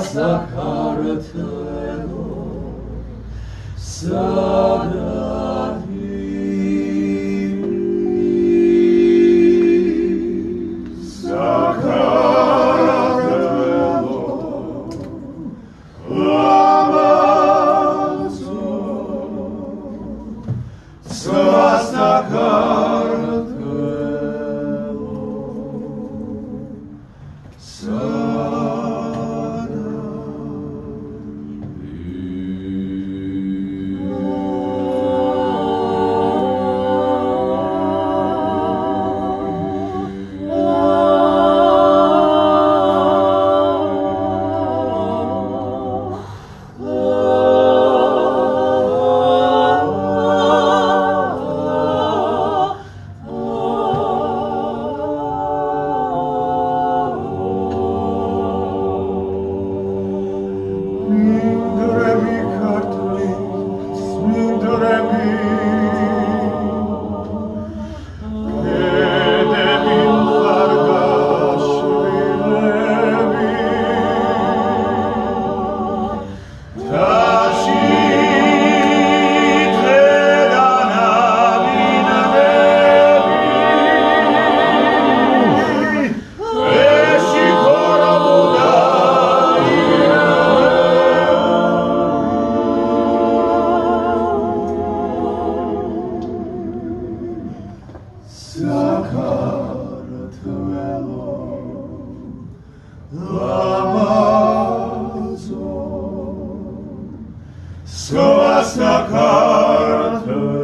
Sacaratello, Sacaratello, as na carteo,